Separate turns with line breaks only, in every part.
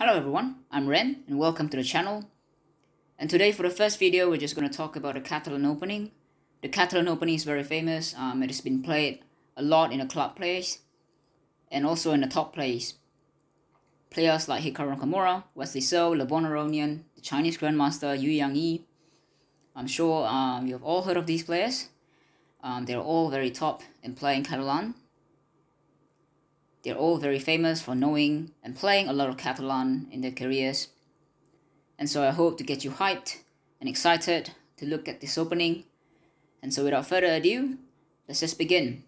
Hello everyone, I'm Ren and welcome to the channel. And today for the first video we're just going to talk about the Catalan opening. The Catalan opening is very famous, um, it has been played a lot in the club plays and also in the top plays. Players like Hikaru Nakamura, Wesley So, Levon Aronian, the Chinese Grandmaster Yu Yang Yi. I'm sure um, you've all heard of these players. Um, they're all very top in playing Catalan they're all very famous for knowing and playing a lot of Catalan in their careers. And so I hope to get you hyped and excited to look at this opening. And so without further ado, let's just begin.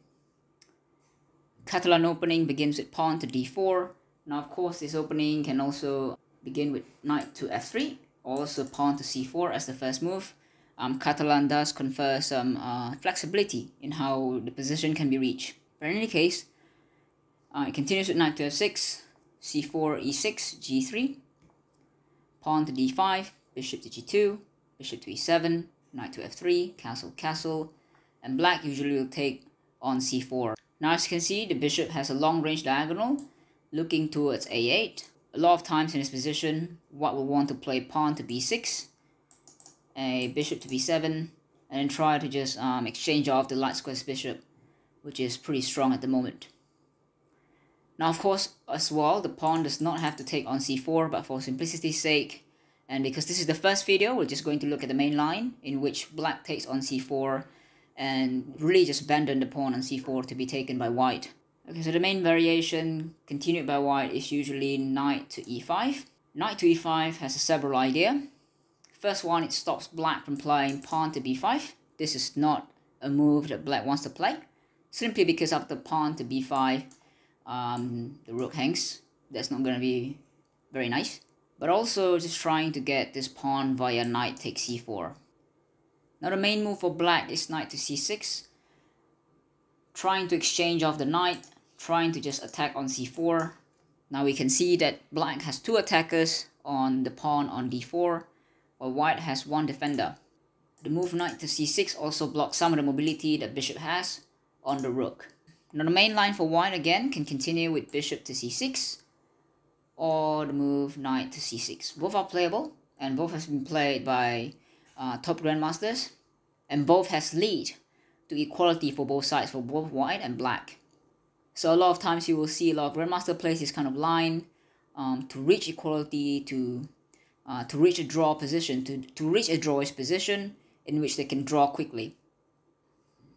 Catalan opening begins with pawn to d4. Now of course this opening can also begin with knight to f3, also pawn to c4 as the first move. Um, Catalan does confer some uh, flexibility in how the position can be reached. But in any case, uh, it continues with knight to f6, c4, e6, g3, pawn to d5, bishop to g2, bishop to e7, knight to f3, castle, castle, and black usually will take on c4. Now as you can see, the bishop has a long range diagonal looking towards a8. A lot of times in this position, white will want to play pawn to b6, a bishop to b7, and then try to just um, exchange off the light square's bishop, which is pretty strong at the moment. Now, of course, as well, the pawn does not have to take on c4, but for simplicity's sake, and because this is the first video, we're just going to look at the main line, in which black takes on c4, and really just abandon the pawn on c4 to be taken by white. Okay, so the main variation continued by white is usually knight to e5. Knight to e5 has a several idea. First one, it stops black from playing pawn to b5. This is not a move that black wants to play, simply because after pawn to b5, um, the rook hangs. That's not going to be very nice. But also just trying to get this pawn via knight takes c4. Now the main move for black is knight to c6. Trying to exchange off the knight, trying to just attack on c4. Now we can see that black has two attackers on the pawn on d4, while white has one defender. The move knight to c6 also blocks some of the mobility that bishop has on the rook. Now the main line for white again can continue with bishop to c6 or the move knight to c6. Both are playable and both has been played by uh, top grandmasters and both has lead to equality for both sides for both white and black. So a lot of times you will see a lot of grandmaster plays this kind of line um, to reach equality, to uh, to reach a draw position, to, to reach a drawish position in which they can draw quickly.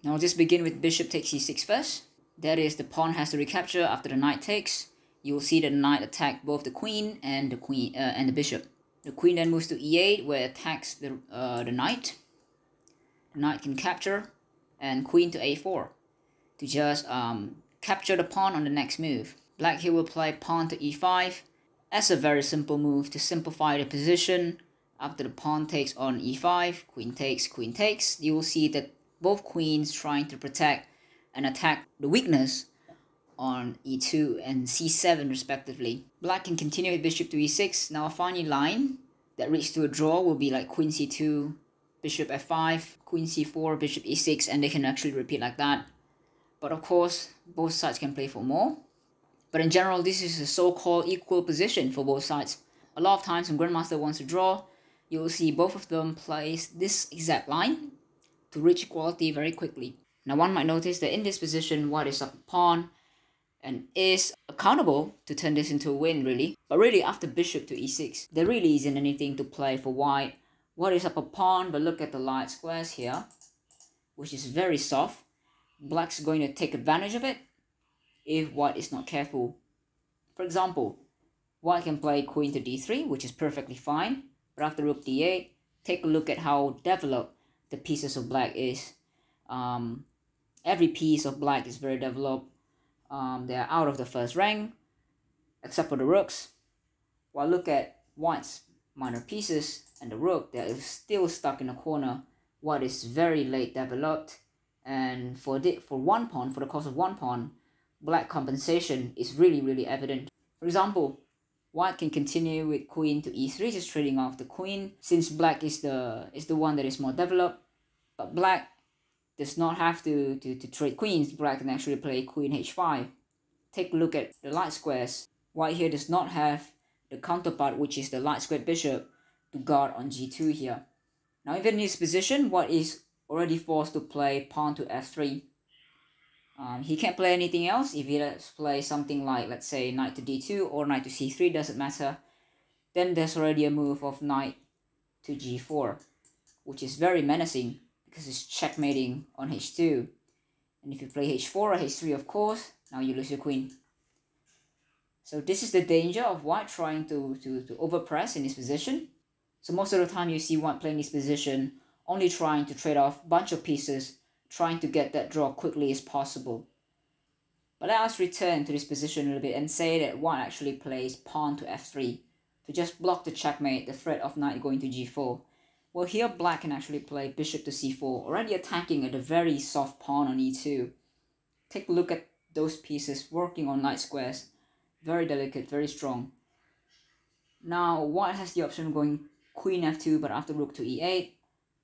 Now I'll just begin with bishop takes c6 first. That is, the pawn has to recapture after the knight takes. You will see that the knight attack both the queen and the queen uh, and the bishop. The queen then moves to e8, where it attacks the uh, the knight. The knight can capture, and queen to a4 to just um, capture the pawn on the next move. Black here will play pawn to e5 as a very simple move to simplify the position. After the pawn takes on e5, queen takes, queen takes, you will see that both queens trying to protect and attack the weakness on e2 and c7 respectively. Black can continue with bishop to e6. Now a final line that reaches to a draw will be like queen c2, bishop f5, queen c4, bishop e6, and they can actually repeat like that. But of course, both sides can play for more. But in general, this is a so-called equal position for both sides. A lot of times when Grandmaster wants to draw, you will see both of them place this exact line to reach equality very quickly. Now one might notice that in this position, white is up a pawn and is accountable to turn this into a win really. But really after bishop to e6, there really isn't anything to play for white. White is up a pawn, but look at the light squares here, which is very soft. Black's going to take advantage of it if white is not careful. For example, white can play queen to d3, which is perfectly fine. But after rook d8, take a look at how developed the pieces of black is. Um, every piece of black is very developed. Um, they are out of the first rank, except for the rooks. While look at white's minor pieces and the rook, they are still stuck in a corner. White is very late developed, and for the, for one pawn, for the cost of one pawn, black compensation is really really evident. For example, white can continue with queen to e3, just trading off the queen, since black is the is the one that is more developed. But black does not have to, to, to trade queens, black can actually play queen h5. Take a look at the light squares. White here does not have the counterpart, which is the light squared bishop, to guard on g2 here. Now even in this position, white is already forced to play pawn to f3. Um, he can't play anything else. If he lets play something like, let's say, knight to d2 or knight to c3, doesn't matter. Then there's already a move of knight to g4, which is very menacing because it's checkmating on h2. And if you play h4 or h3, of course, now you lose your queen. So this is the danger of white trying to, to, to overpress in this position. So most of the time you see white playing this position, only trying to trade off a bunch of pieces, trying to get that draw quickly as possible. But let us return to this position a little bit and say that white actually plays pawn to f3 to just block the checkmate, the threat of knight going to g4. Well, here black can actually play bishop to c4, already attacking at a very soft pawn on e2. Take a look at those pieces working on knight squares. Very delicate, very strong. Now, white has the option of going queen f2, but after rook to e8.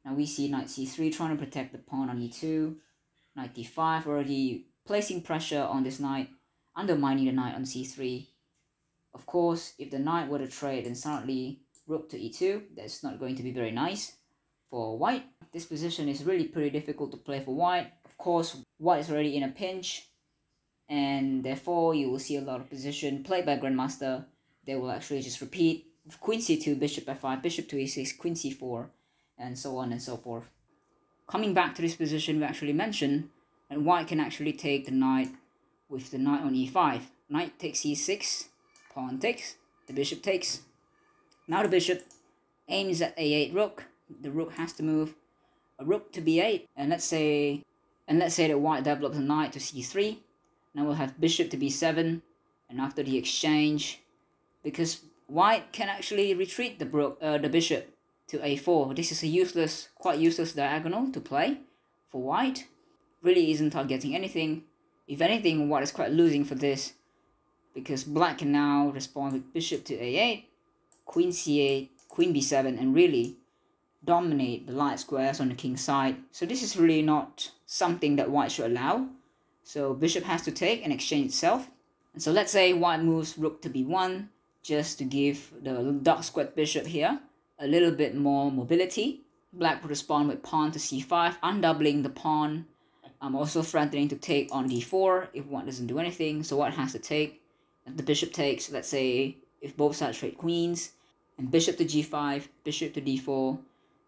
Now we see knight c3 trying to protect the pawn on e2. Knight d5 already placing pressure on this knight, undermining the knight on c3. Of course, if the knight were to trade then suddenly rook to e2, that's not going to be very nice for white. This position is really pretty difficult to play for white. Of course, white is already in a pinch, and therefore you will see a lot of position played by Grandmaster. They will actually just repeat queen c2, bishop f5, bishop to e6, queen c4, and so on and so forth. Coming back to this position we actually mentioned, and white can actually take the knight with the knight on e5. Knight takes e6, pawn takes, the bishop takes. Now the bishop aims at a8 rook, the rook has to move a rook to b8, and let's say and let's say that white develops a knight to c3. Now we'll have bishop to b7, and after the exchange, because white can actually retreat the, bro uh, the bishop to a4. This is a useless, quite useless diagonal to play for white. Really isn't targeting anything. If anything, white is quite losing for this because black can now respond with bishop to a8, queen c8, queen b7, and really dominate the light squares on the king side. So this is really not something that white should allow. So bishop has to take and exchange itself. And so let's say white moves rook to b1, just to give the dark squared bishop here a little bit more mobility. Black would respond with pawn to c5, undoubling the pawn. I'm also threatening to take on d4 if one doesn't do anything, so white has to take. The bishop takes, let's say, if both sides trade queens, and bishop to g5, bishop to d4,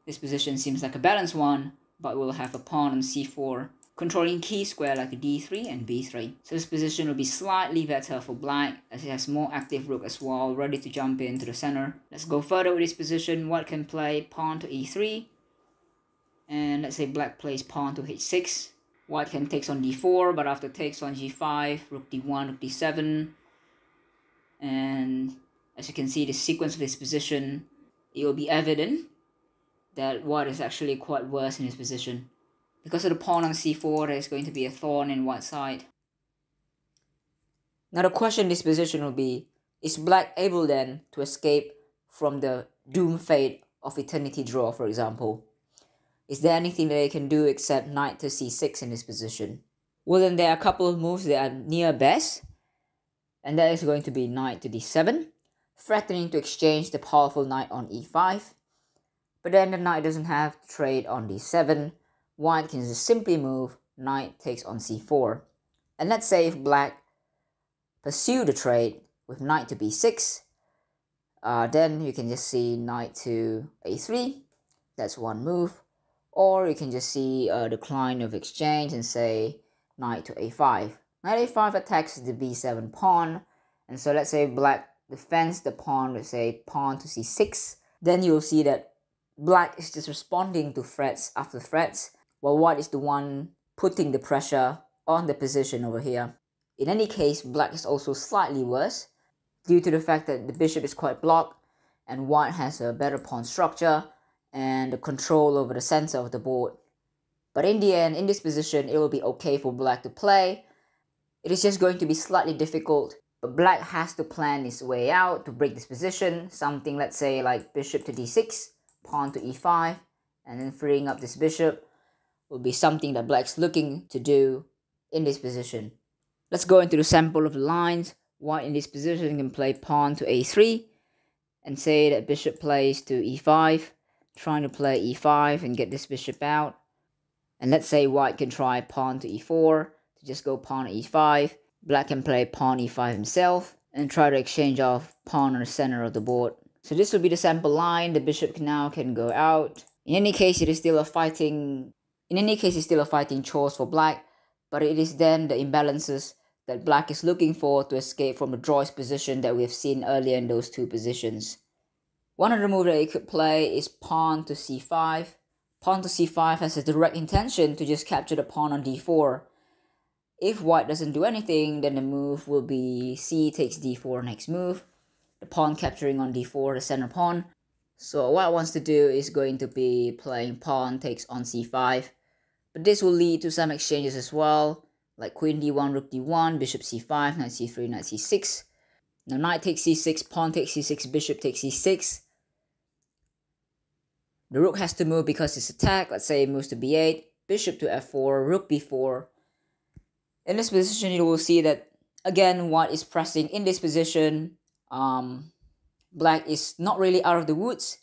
this position seems like a balanced one, but we'll have a pawn on c4 controlling key square like d3 and b3. So this position will be slightly better for black as it has more active rook as well, ready to jump into the center. Let's go further with this position. White can play pawn to e3. And let's say black plays pawn to h6. White can takes on d4, but after takes on g5, rook d1, rook d7. And as you can see, the sequence of this position, it will be evident that white is actually quite worse in his position. Because of the pawn on c4, there's going to be a thorn in white's side. Now the question in this position will be, is black able then to escape from the doom fate of eternity draw, for example? Is there anything that they can do except knight to c6 in this position? Well then there are a couple of moves that are near best, and that is going to be knight to d7, threatening to exchange the powerful knight on e5, but then the knight doesn't have to trade on d7, white can just simply move knight takes on c4. And let's say if black pursue the trade with knight to b6, uh, then you can just see knight to a3, that's one move. Or you can just see a decline of exchange and say knight to a5. Knight a5 attacks the b7 pawn, and so let's say black defends the pawn with say pawn to c6, then you'll see that black is just responding to threats after threats while white is the one putting the pressure on the position over here. In any case, black is also slightly worse due to the fact that the bishop is quite blocked and white has a better pawn structure and the control over the center of the board. But in the end, in this position, it will be okay for black to play. It is just going to be slightly difficult, black has to plan his way out to break this position. Something, let's say, like bishop to d6, pawn to e5, and then freeing up this bishop will be something that black's looking to do in this position. Let's go into the sample of the lines. White in this position can play pawn to a3, and say that bishop plays to e5, trying to play e5 and get this bishop out. And let's say white can try pawn to e4, to just go pawn to e5. Black can play pawn e5 himself, and try to exchange off pawn on the center of the board. So this will be the sample line, the bishop now can go out. In any case, it is still a fighting, in any case, it's still a fighting choice for black, but it is then the imbalances that black is looking for to escape from the draws position that we have seen earlier in those two positions. One of the moves that he could play is pawn to c5. Pawn to c5 has a direct intention to just capture the pawn on d4. If white doesn't do anything, then the move will be c takes d4 next move. The pawn capturing on d4, the center pawn. So what white wants to do is going to be playing pawn takes on c5. But this will lead to some exchanges as well, like queen d1, rook d1, bishop c5, knight c3, knight c6. Now knight takes c6, pawn takes c6, bishop takes c6. The rook has to move because it's attacked. Let's say it moves to b8, bishop to f4, rook b4. In this position, you will see that, again, white is pressing in this position. Um, black is not really out of the woods,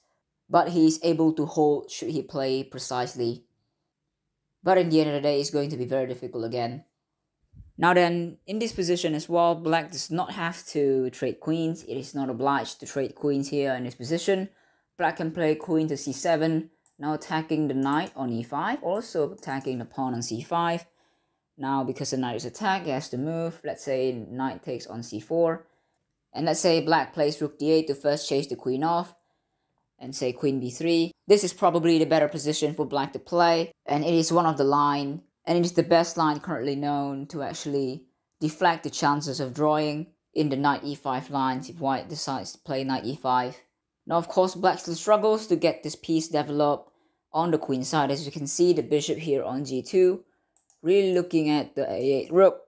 but he is able to hold should he play precisely. But in the end of the day, it's going to be very difficult again. Now then, in this position as well, black does not have to trade queens. It is not obliged to trade queens here in this position. Black can play queen to c7, now attacking the knight on e5, also attacking the pawn on c5. Now, because the knight is attacked, he has to move. Let's say knight takes on c4. And let's say black plays rook d8 to first chase the queen off. And say queen b3. This is probably the better position for black to play. And it is one of the line, and it is the best line currently known to actually deflect the chances of drawing in the knight e5 lines if white decides to play knight e5. Now, of course, black still struggles to get this piece developed on the queen side. As you can see, the bishop here on g2, really looking at the a8 rook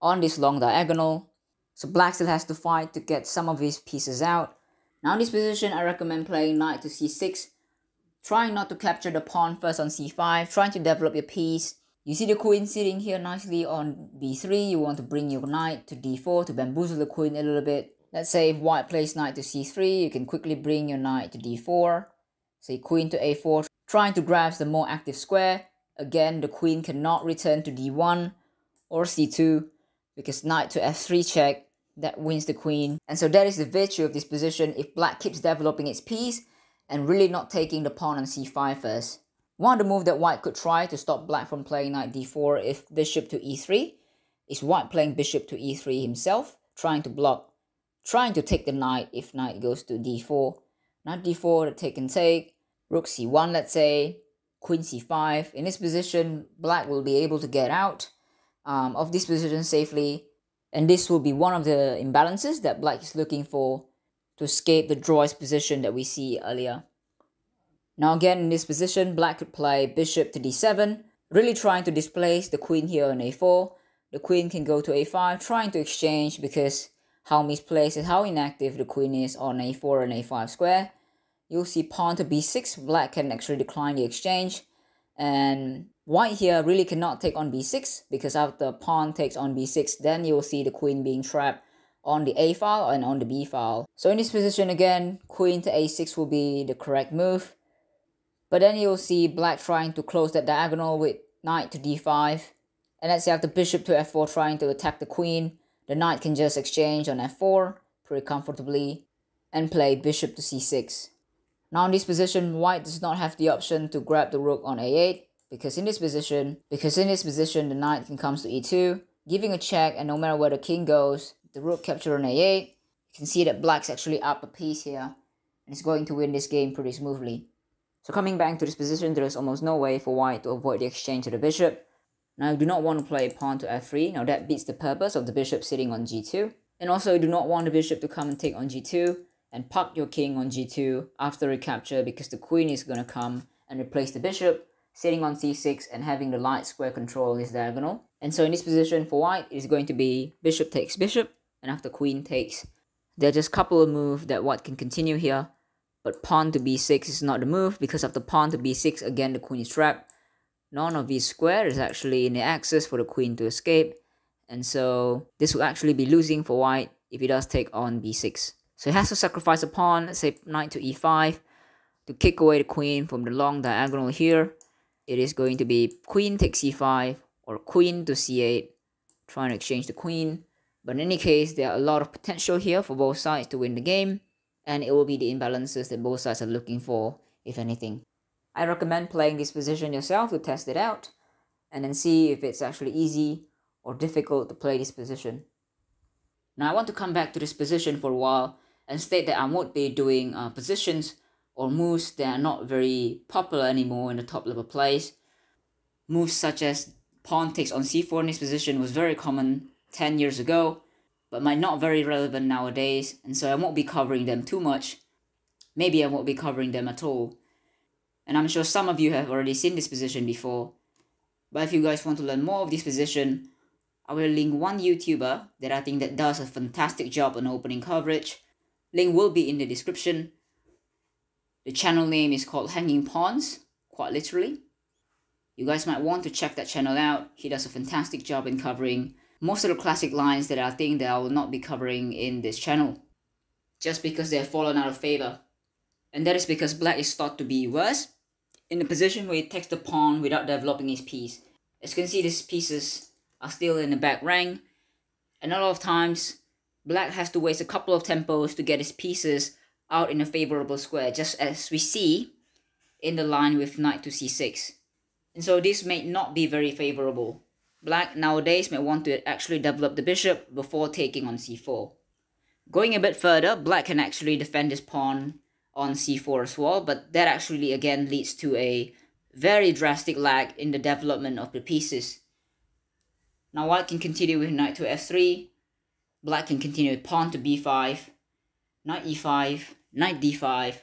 on this long diagonal. So black still has to fight to get some of his pieces out. Now in this position, I recommend playing knight to c6, trying not to capture the pawn first on c5, trying to develop your piece. You see the queen sitting here nicely on b3, you want to bring your knight to d4 to bamboozle the queen a little bit. Let's say if white plays knight to c3, you can quickly bring your knight to d4. Say queen to a4, trying to grab the more active square. Again, the queen cannot return to d1 or c2 because knight to f3 check, that wins the queen. And so that is the virtue of this position if black keeps developing its piece and really not taking the pawn on c5 first. One of the moves that white could try to stop black from playing knight d4 if bishop to e3 is white playing bishop to e3 himself, trying to block trying to take the knight if knight goes to d4. Knight d4, the take and take. Rook c1, let's say. Queen c5. In this position, black will be able to get out um, of this position safely. And this will be one of the imbalances that black is looking for to escape the draw's position that we see earlier. Now again, in this position, black could play bishop to d7, really trying to displace the queen here on a4. The queen can go to a5, trying to exchange because how misplaced and how inactive the queen is on a4 and a5 square. You'll see pawn to b6, black can actually decline the exchange. And white here really cannot take on b6 because after pawn takes on b6, then you'll see the queen being trapped on the a file and on the b file. So in this position again, queen to a6 will be the correct move. But then you'll see black trying to close that diagonal with knight to d5. And let's say after bishop to f4 trying to attack the queen, the knight can just exchange on f4 pretty comfortably and play bishop to c6. Now in this position, white does not have the option to grab the rook on a8 because in this position, because in this position the knight can come to e2, giving a check and no matter where the king goes, the rook capture on a8. You can see that black's actually up a piece here and is going to win this game pretty smoothly. So coming back to this position, there is almost no way for white to avoid the exchange of the bishop now you do not want to play pawn to f3, now that beats the purpose of the bishop sitting on g2. And also you do not want the bishop to come and take on g2 and park your king on g2 after recapture because the queen is going to come and replace the bishop sitting on c6 and having the light square control this diagonal. And so in this position for white, is going to be bishop takes bishop and after queen takes. There are just a couple of moves that white can continue here, but pawn to b6 is not the move because after pawn to b6, again the queen is trapped none of these square is actually in the axis for the queen to escape. And so this will actually be losing for white if he does take on b6. So he has to sacrifice a pawn, say knight to e5, to kick away the queen from the long diagonal here. It is going to be queen takes e5 or queen to c8, trying to exchange the queen. But in any case, there are a lot of potential here for both sides to win the game, and it will be the imbalances that both sides are looking for, if anything. I recommend playing this position yourself to test it out, and then see if it's actually easy or difficult to play this position. Now I want to come back to this position for a while and state that I won't be doing uh, positions or moves that are not very popular anymore in the top level plays. Moves such as pawn takes on c4 in this position was very common 10 years ago, but might not very relevant nowadays, and so I won't be covering them too much. Maybe I won't be covering them at all. And I'm sure some of you have already seen this position before. But if you guys want to learn more of this position, I will link one YouTuber that I think that does a fantastic job on opening coverage. Link will be in the description. The channel name is called Hanging Pawns, quite literally. You guys might want to check that channel out. He does a fantastic job in covering most of the classic lines that I think that I will not be covering in this channel. Just because they have fallen out of favor. And that is because black is thought to be worse in the position where he takes the pawn without developing his piece. As you can see, these pieces are still in the back rank. And a lot of times, black has to waste a couple of tempos to get his pieces out in a favorable square, just as we see in the line with knight to c6. And so this may not be very favorable. Black nowadays may want to actually develop the bishop before taking on c4. Going a bit further, black can actually defend his pawn on c4 as well, but that actually again leads to a very drastic lag in the development of the pieces. Now white can continue with knight to f3, black can continue with pawn to b5, knight e5, knight d5.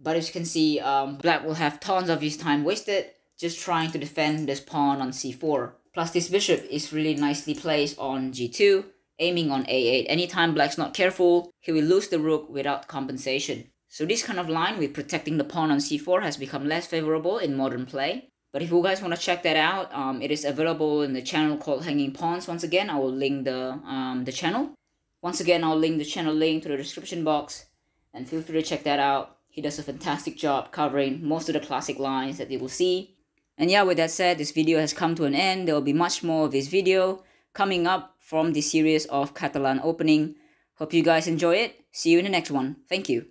But as you can see, um, black will have tons of his time wasted just trying to defend this pawn on c4. Plus this bishop is really nicely placed on g2, aiming on a8. Anytime black's not careful, he will lose the rook without compensation. So this kind of line with protecting the pawn on c4 has become less favorable in modern play. But if you guys want to check that out, um, it is available in the channel called Hanging Pawns. Once again, I will link the, um, the channel. Once again, I'll link the channel link to the description box. And feel free to check that out. He does a fantastic job covering most of the classic lines that you will see. And yeah, with that said, this video has come to an end. There will be much more of this video coming up from this series of Catalan opening. Hope you guys enjoy it. See you in the next one. Thank you.